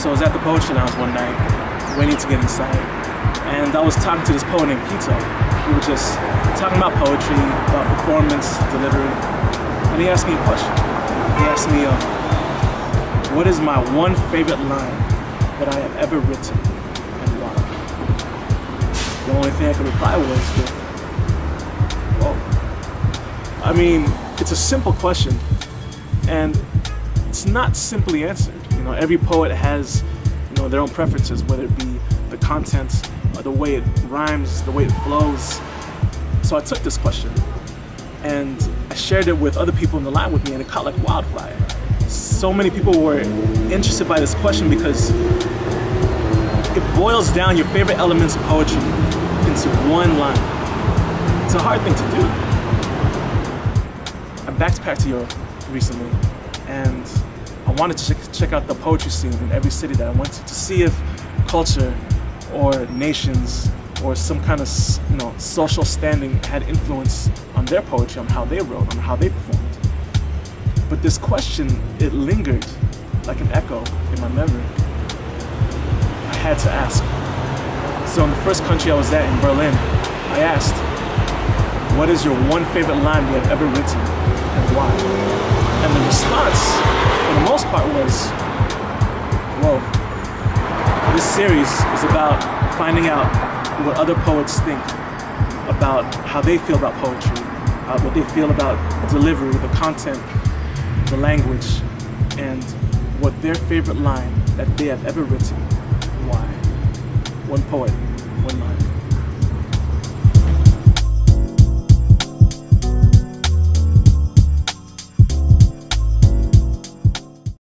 So I was at the poetry lounge one night, waiting to get inside, and I was talking to this poet named Pito. We were just talking about poetry, about performance, delivery, and he asked me a question. He asked me, uh, what is my one favorite line that I have ever written and why? The only thing I could reply was whoa. I mean, it's a simple question, and it's not simply answered. You know, every poet has, you know, their own preferences, whether it be the content, or the way it rhymes, the way it flows. So I took this question and I shared it with other people in the line with me and it caught like wildfire. So many people were interested by this question because it boils down your favorite elements of poetry into one line. It's a hard thing to do. I backpacked to Europe recently and wanted to check, out the poetry scene in every city that I went to to see if culture or nations or some kind of you know social standing had influence on their poetry, on how they wrote, on how they performed. But this question, it lingered like an echo in my memory. I had to ask. So in the first country I was at in Berlin, I asked, what is your one favorite line you have ever written and why? And the response, part, was, whoa, this series is about finding out what other poets think about how they feel about poetry, uh, what they feel about delivery, the content, the language, and what their favorite line that they have ever written, why. One poet, one line.